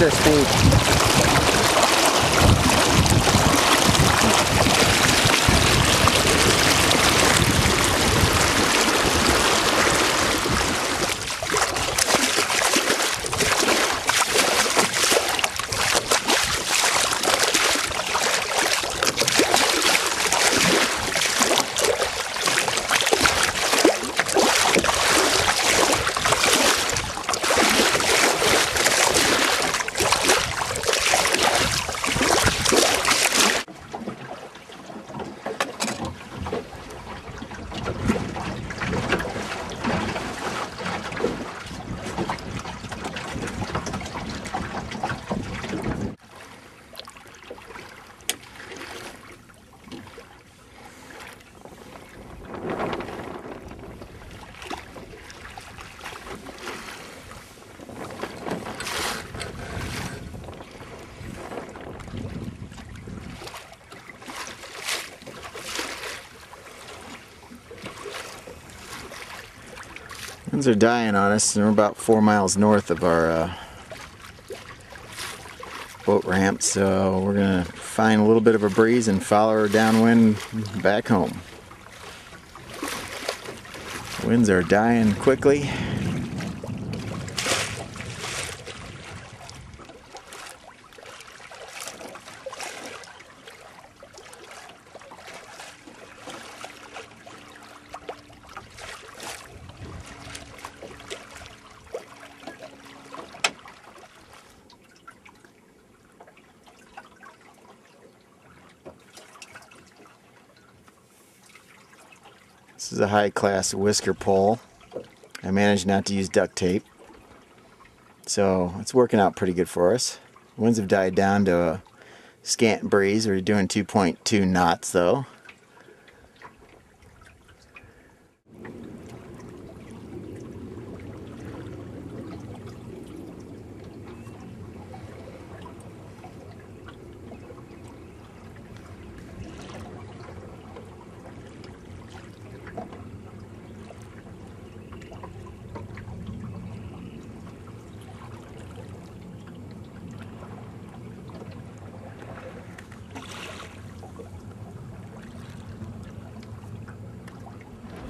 What's our speed? Winds are dying on us, and we're about four miles north of our uh, boat ramp, so we're gonna find a little bit of a breeze and follow her downwind back home. Winds are dying quickly. This is a high class whisker pole. I managed not to use duct tape. So it's working out pretty good for us. Winds have died down to a scant breeze. We're doing 2.2 knots though.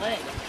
leg.